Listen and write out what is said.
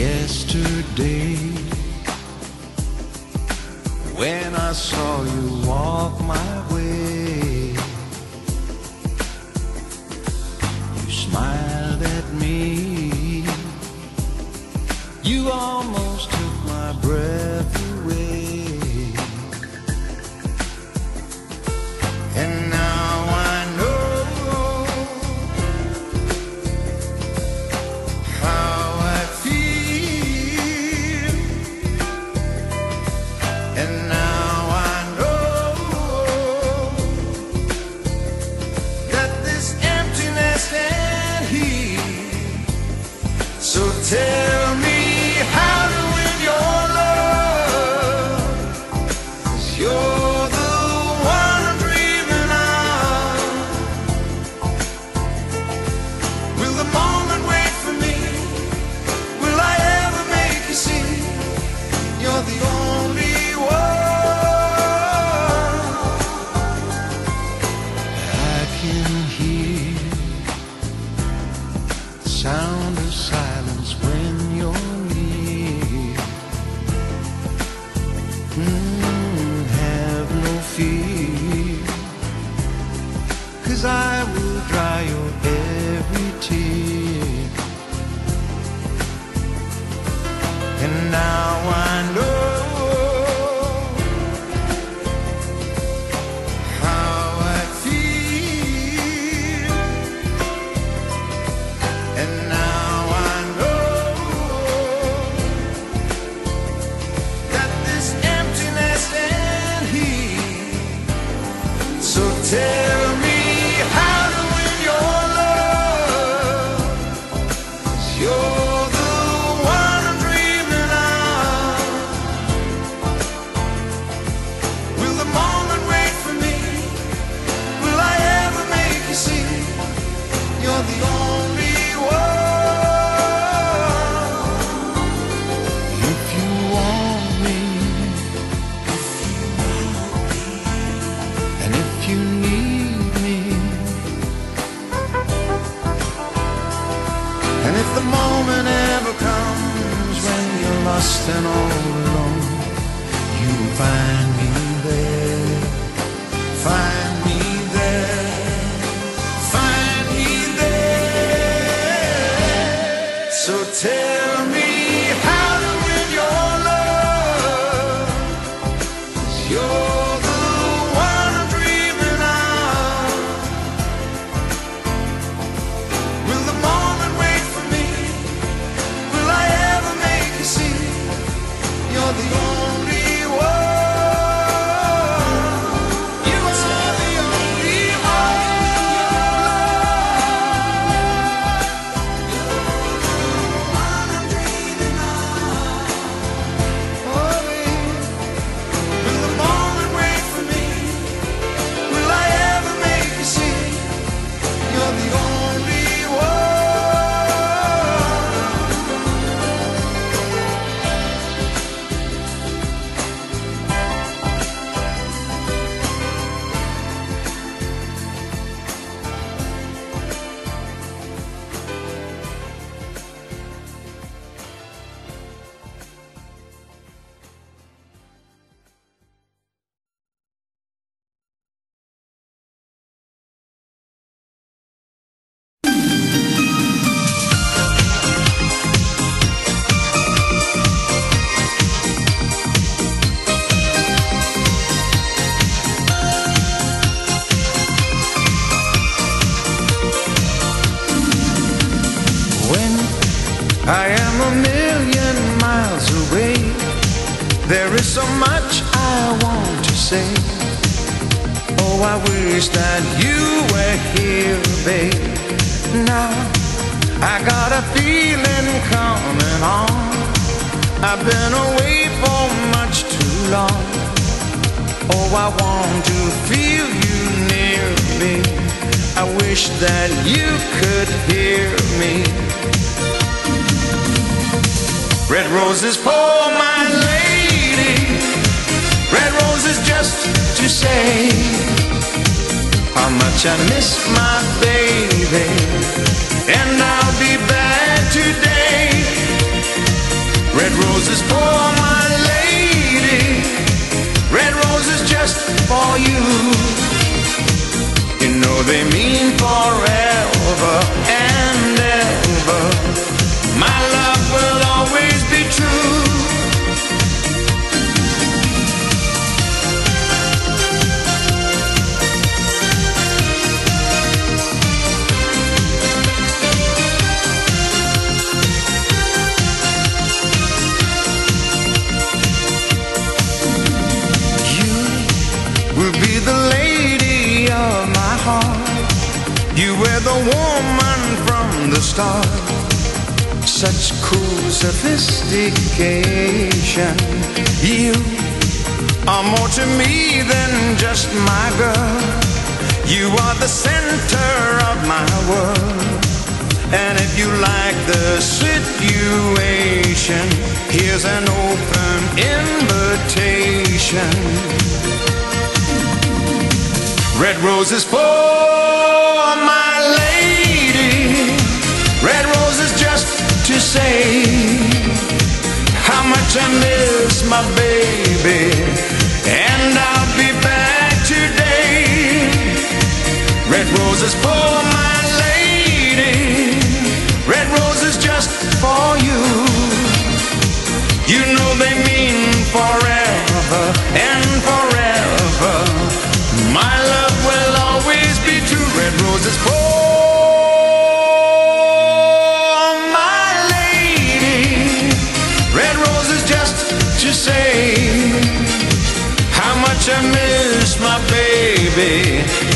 yesterday when I saw you walk my way. You smiled sound of silence lost and all alone, you'll find I am a million miles away, there is so much I want to say. Oh, I wish that you were here, babe. Now I got a feeling coming on. I've been away for much too long. Oh, I want to feel you near me. I wish that you could hear me. Red roses for my lady. Red roses just to say how much I miss my baby. And I'll be back today. Red roses for my lady. Red roses just for you. You know they mean forever the woman from the start. Such cool sophistication. You are more to me than just my girl. You are the center of my world. And if you like the situation, here's an open invitation. Red roses for my my baby. And I'll be back today. Red roses for my lady. Red roses just for you. You know they mean forever say